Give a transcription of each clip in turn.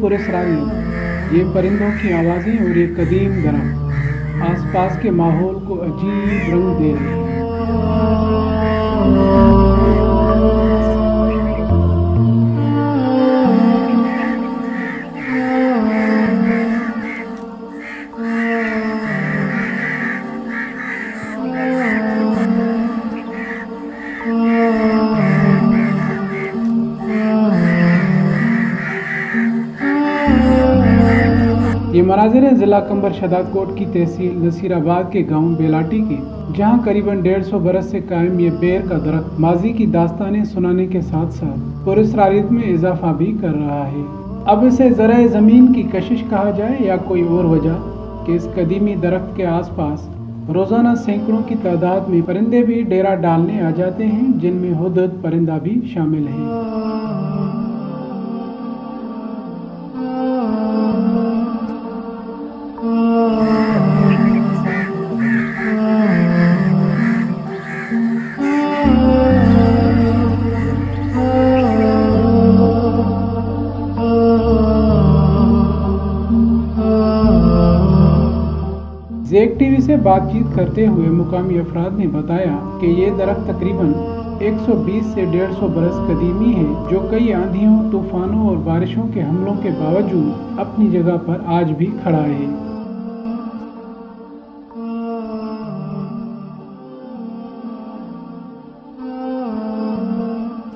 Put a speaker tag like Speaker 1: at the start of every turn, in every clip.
Speaker 1: पुरस्रारी ये परिंदों की आवाज़ें और ये कदीम गरम आसपास के माहौल को अजीब रंग दे रहे हैं। ये मनाजिर ज़िला कंबर शदादकोट की तहसील नसीराबाद के गाँव बेलाटी के, जहाँ करीबन डेढ़ सौ बरस से कायम ये बेर का दरख्त माजी की दास्तानें सुनाने के साथ साथ पुरस्कारित में इजाफा भी कर रहा है। अब इसे ज़रा ज़मीन की कशिश कहा जाए या कोई और वजह कि इस कदीमी दरख्त के आसपास रोज़ाना सैकड़ों की तादाद में परिंदे भी डेरा डालने आ जाते हैं, जिनमें हुदद परिंदा भी शामिल है। जेक टीवी से बातचीत करते हुए मुकामी अफराद ने बताया कि ये दरख्त तकरीबन 120 से 150 बरस कदीमी है, जो कई आंधियों, तूफानों और बारिशों के हमलों के बावजूद अपनी जगह पर आज भी खड़ा है।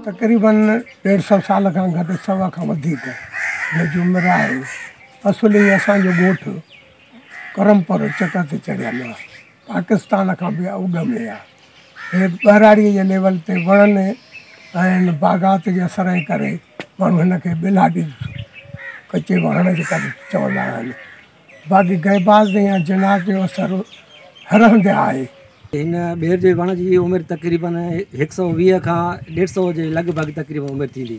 Speaker 2: तक़रीबन ॾेढ सौ साल खां घटि सवा वधीक हिन जी उमिरि आहे असुली करमपुर चट ते चढ़ियल। आहे पाकिस्तान खां बि उॾ में आहे हे ॿहिराड़ीअ जे लेवल ते वणनि ऐं बाग़ात जे असर जे करे माण्हू हिनखे बिलाडी कचे वण जे चवंदा आहिनि बाक़ी गहबाज़ या जनाब जो असरु हर हंधि आहे
Speaker 3: हिन ॿेर जे वण जी उमिरि तक़रीबन हिकु सौ वीह खां ॾेढ सौ जे लॻभॻि तक़रीबन उमिरि थींदी।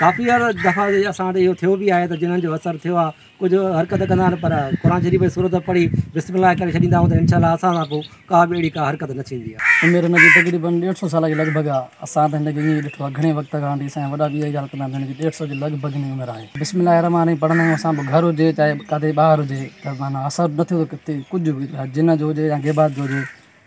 Speaker 3: काफ़ी हर दफ़ा असां वटि इहो थियो बि आहे जो असरु थियो आहे। हरकत आहिनि, पर क़ुर शरीफ़ सूरत पढ़ी बिस्मिल्लाह करे छॾींदा आहियूं त इनशा का बि अहिड़ी का हरकत न थींदी आहे।
Speaker 4: तक़रीबन ॾेढ सौ साल जे लॻभॻि आहे। असां त हिनखे ईअं ई ॾिठो आहे वक़्त खां वठी असांजा वॾा बि इहा ॻाल्हि कंदा सौ जे लॻभॻि हिन उमिरि आहे। बिस्मिल्लाह रहमान रहीम पढ़ंदा असां घर हुजे, चाहे किथे ॿाहिरि त माना असरु न थियो किथे, कुझु बि जिन जो हुजे या जो हुजे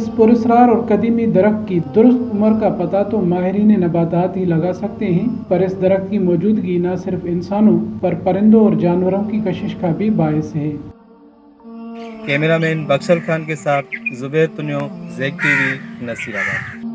Speaker 1: इस पुरस्कार और कदीमी दरख्त की दुरुस्त उम्र का पता तो माहरीन नबातात ही लगा सकते हैं, पर इस दरख्त की मौजूदगी न सिर्फ़ इंसानों, पर परिंदों और जानवरों की कशिश का भी बायस है।
Speaker 5: कैमरामैन बख्शल खान के साथ जुबैर तुनियो जेक टीवी नसीराबाद।